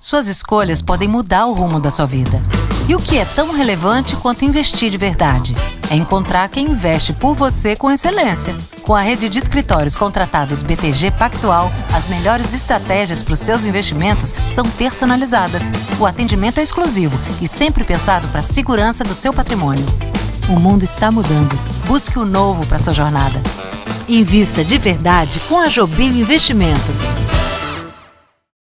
Suas escolhas podem mudar o rumo da sua vida. E o que é tão relevante quanto investir de verdade? É encontrar quem investe por você com excelência. Com a rede de escritórios contratados BTG Pactual, as melhores estratégias para os seus investimentos são personalizadas. O atendimento é exclusivo e sempre pensado para a segurança do seu patrimônio. O mundo está mudando. Busque o novo para sua jornada. Invista de verdade com a Jobim Investimentos.